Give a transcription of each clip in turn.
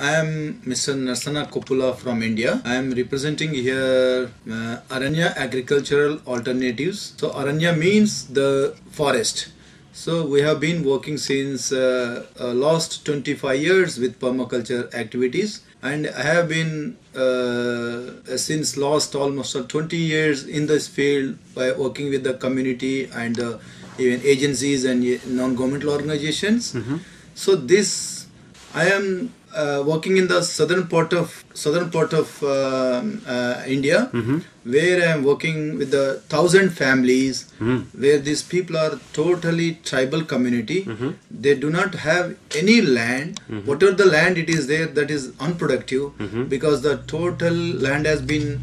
I am Mr. Narsanna Koppula from India. I am representing here uh, Aranya Agricultural Alternatives. So Aranya means the forest. So we have been working since uh, uh, last 25 years with permaculture activities and I have been uh, since last almost 20 years in this field by working with the community and uh, even agencies and non-governmental organizations. So this I am uh, working in the southern part of southern part of um, uh, India, where I am working with the thousand families, where these people are totally tribal community. They do not have any land. Whatever the land it is there, that is unproductive because the total land has been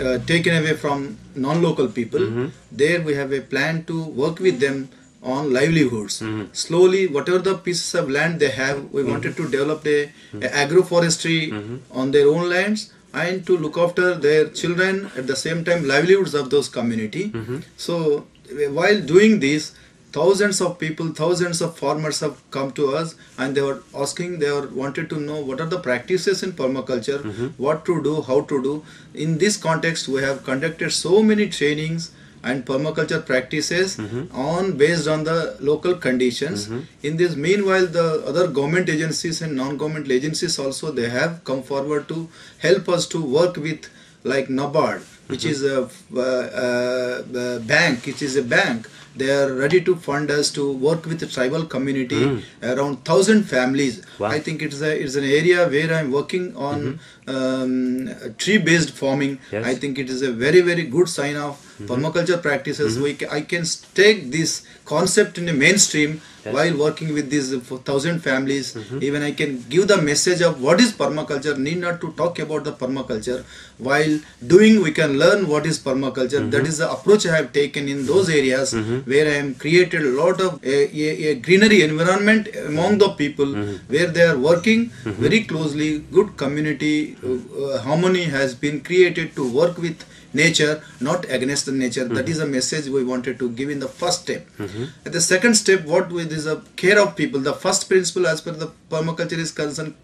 uh, taken away from non-local people. There we have a plan to work with them on livelihoods. Mm-hmm. Slowly, whatever the pieces of land they have, we mm-hmm. wanted to develop a, a mm-hmm. agroforestry on their own lands and to look after their children at the same time livelihoods of those community. So while doing this, thousands of people thousands of farmers have come to us and they were asking they were wanted to know what are the practices in permaculture what to do how to do. In this context we have conducted so many trainings and permaculture practices on based on the local conditions. In this meanwhile the other government agencies and non-governmental agencies also they have come forward to help us to work with like nabard which is a uh, uh, uh, bank which is a bank. They are ready to fund us to work with the tribal community around thousand families. Wow. i think it's a it's an area where i'm working on um, tree based farming. Yes. i think it is a very very good sign of Mm-hmm. permaculture practices mm-hmm. we ca- i can take this concept in the mainstream Yes. while working with these thousand families. Mm-hmm. Even i can give the message of what is permaculture. Need not to talk about the permaculture. While doing we can learn what is permaculture. That is the approach i have taken in those areas where i am created a lot of a, a, a greenery environment among the people where they are working very closely. Good community uh, harmony has been created to work with nature not against the nature. That is a message we wanted to give in the first step. Mm-hmm. At the second step what with is a care of people. The first principle as per the permaculture is concerned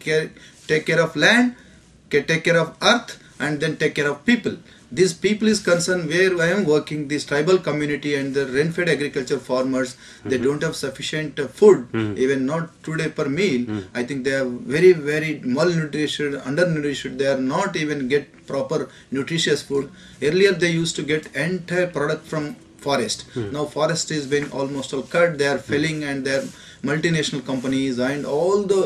care, take care of land take care of earth and then take care of people this people is concerned where i am working this tribal community and the rain-fed agriculture farmers they mm-hmm. don't have sufficient uh, food mm-hmm. even not today per meal. Mm-hmm. I think they are very very malnourished undernourished they are not even get proper nutritious food. Earlier they used to get entire product from forest. Hmm. Now forest is been almost all cut they are hmm. felling and they are multinational companies and all the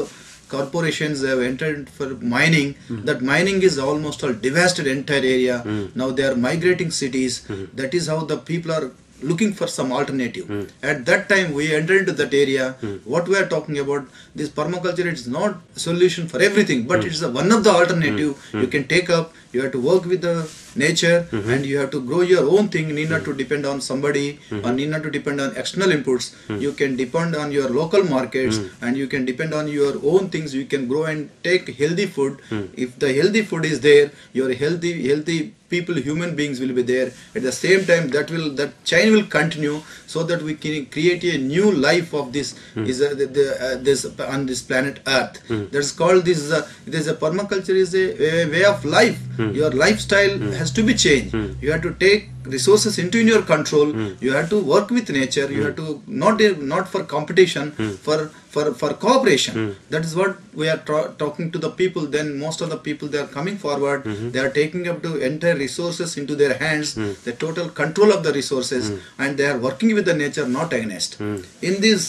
corporations have entered for mining. Mm-hmm. That mining is almost all devastated entire area. Mm-hmm. Now they are migrating cities. Mm-hmm. That is how the people are looking for some alternative. At that time we entered into that area. What we are talking about this permaculture is not solution for everything but it's a, one of the alternative. You can take up you have to work with the nature mm-hmm. and you have to grow your own thing. Need not to mm-hmm. depend on somebody or mm-hmm. need not to depend on external inputs. You can depend on your local markets and you can depend on your own things. You can grow and take healthy food. If the healthy food is there your healthy healthy people human beings will be there. At the same time that will that chain will continue so that we can create a new life of this is a, the, the, uh, this uh, on this planet earth. That's called this is a there's a permaculture is a, a way of life. Your lifestyle has to be changed. Hmm. You have to take resources into in your control. Hmm. You have to work with nature. You hmm. have to not eh, not for competition for for for cooperation. That is what we are talking to the people. Then most of the people they are coming forward. They are taking up to entire resources into their hands the total control of the resources and they are working with the nature not against. In this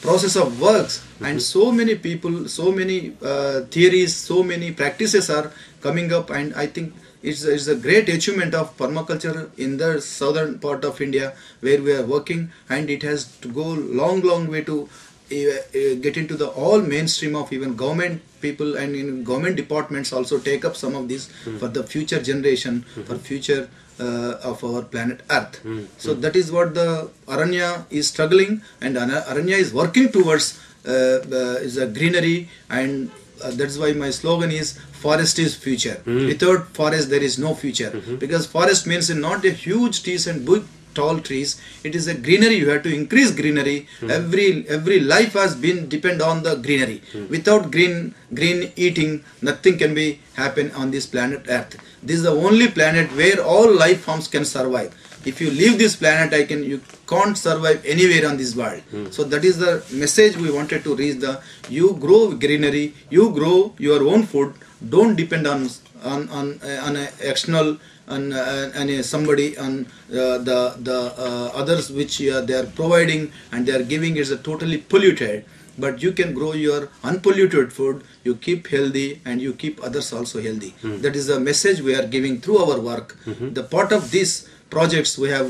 process of works and so many people so many uh, theories so many practices are coming up and i think it's, it's a great achievement of permaculture in the southern part of india where we are working and it has to go long long way to uh, uh, get into the all mainstream of even government people and in government departments also take up some of this for the future generation for future uh, of our planet earth. So that is what the aranya is struggling and aranya is working towards uh, uh, is a greenery and uh, that's why my slogan is forest is future. Hmm. Without forest there is no future. Hmm. Because forest means not a huge trees and big tall trees. It is a greenery. You have to increase greenery. Hmm. Every every life has been depend on the greenery. Without green green eating nothing can be happen on this planet earth. This is the only planet where all life forms can survive if you leave this planet i can you can't survive anywhere on this world. So that is the message we wanted to reach the you grow greenery you grow your own food don't depend on on on, uh, on a external on, uh, on a somebody on uh, the the uh, others which uh, they are providing and they are giving is a totally polluted. But you can grow your unpolluted food you keep healthy and you keep others also healthy. That is the message we are giving through our work. The part of these projects we have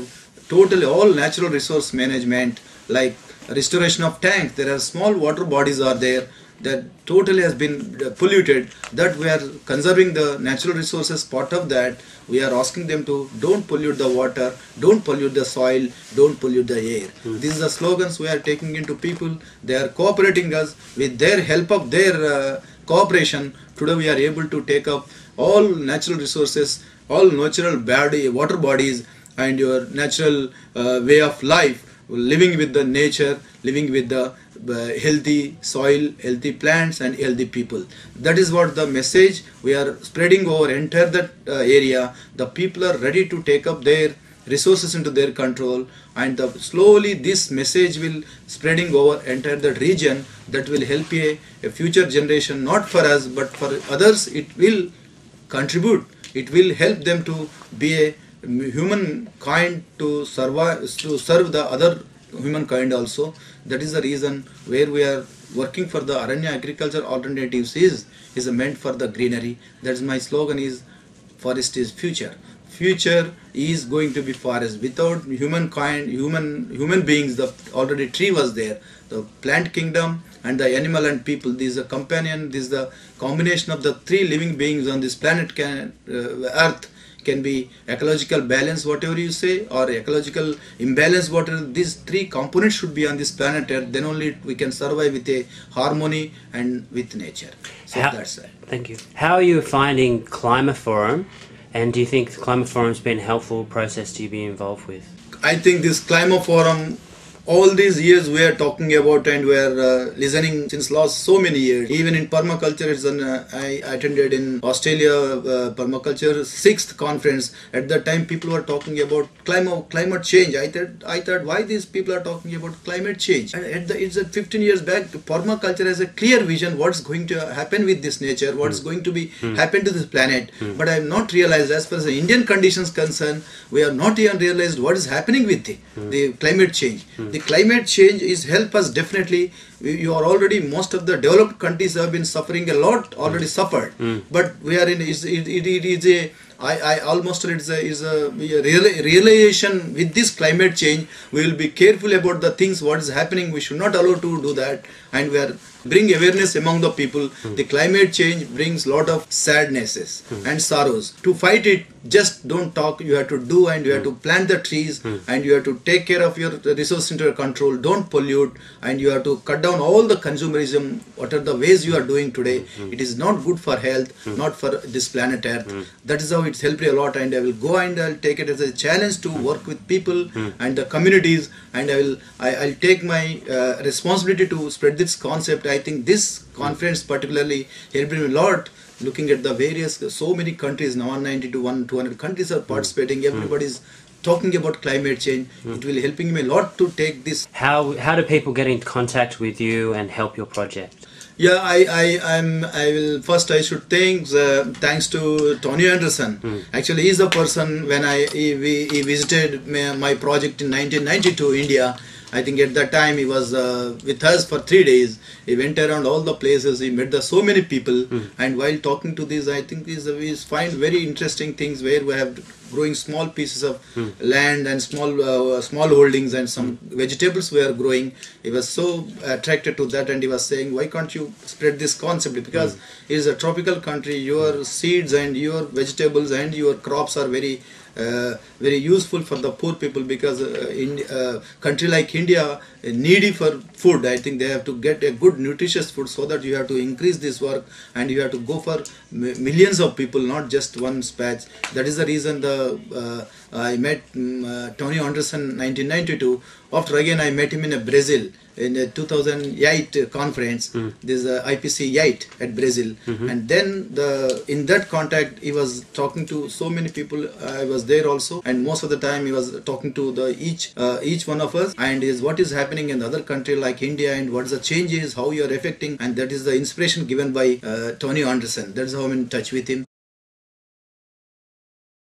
totally all natural resource management like restoration of tanks there are small water bodies are there that totally has been polluted that we are conserving the natural resources part of that. We are asking them to don't pollute the water don't pollute the soil don't pollute the air. These are the slogans we are taking into people. They are cooperating us with their help of their uh, cooperation. Today we are able to take up all natural resources all natural body water bodies and your natural uh, way of life living with the nature living with the uh, healthy soil healthy plants and healthy people. That is what the message we are spreading over entire that uh, area. The people are ready to take up their resources into their control and the, slowly this message will spreading over entire that region that will help a, a future generation not for us but for others it will contribute it will help them to be a humankind to survive to serve the other humankind also. That is the reason where we are working for the aranya agriculture alternatives is is meant for the greenery. That's my slogan is forest is future future is going to be forest. Without humankind human human beings the already tree was there. The plant kingdom and the animal and people this is a companion this is the combination of the three living beings on this planet can uh, earth can be ecological balance whatever you say or ecological imbalance whatever these three components should be on this planet earth. Then only we can survive with a harmony and with nature. So How- that's it. Thank you. How are you finding Climate Forum, and do you think the Climate Forum's been a helpful process to be involved with? I think this climate forum, all these years we are talking about and we are uh, listening since last so many years. Even in permaculture, it's an, uh, I attended in Australia uh, permaculture sixth conference. At that time, people were talking about climate climate change. I thought I thought why these people are talking about climate change. And at the, it's uh, 15 years back. Permaculture has a clear vision what's going to happen with this nature, what's going to be happen to this planet. But I have not realized as far as the Indian conditions concerned, we have not even realized what is happening with the, the climate change. The climate change is help us definitely. You are already most of the developed countries have been suffering a lot already hmm. suffered, hmm. but we are in is it, it, it is a I, I almost it's a is a, a real- realization with this climate change. We will be careful about the things what is happening. We should not allow to do that, and we are bring awareness among the people. The climate change brings lot of sadnesses and sorrows. To fight it, just don't talk. You have to do, and you have to plant the trees, and you have to take care of your resource your control. Don't pollute, and you have to cut down all the consumerism. What are the ways you are doing today? It is not good for health, not for this planet Earth. That is how it's helped me a lot, and I will go and I'll take it as a challenge to work with people and the communities, and I will I, I'll take my uh, responsibility to spread this concept. I think this conference particularly helped me a lot. Looking at the various, so many countries now, 190 to 1 200 countries are participating. Mm-hmm. Everybody's talking about climate change. Mm-hmm. It will helping me a lot to take this How how do people get in contact with you and help your project? Yeah, I, I, I'm. I will first. I should thank uh, thanks to Tony Anderson. Hmm. Actually, he's the person when I he, we, he visited my, my project in 1992 India. I think at that time he was uh, with us for three days. He went around all the places. He met the so many people. And while talking to these, I think these we find very interesting things where we have growing small pieces of land and small uh, small holdings and some vegetables were growing. He was so attracted to that, and he was saying, "Why can't you spread this concept? Because it is a tropical country. Your seeds and your vegetables and your crops are very very useful for the poor people because uh, in uh, country like India uh, needy for food. I think they have to get a good nutritious food so that you have to increase this work and you have to go for millions of people, not just one patch. That is the reason the uh, I met um, uh, Tony Anderson 1992. After again I met him in uh, Brazil in a 2008 conference. This uh, IPC 8 at Brazil, and then the in that contact he was talking to so many people. I was there also, and most of the time he was talking to the each uh, each one of us, and is what is happening in the other country like India, and what is the changes, how you are affecting, and that is the inspiration given by uh, Tony Anderson. That's how I'm in touch with him.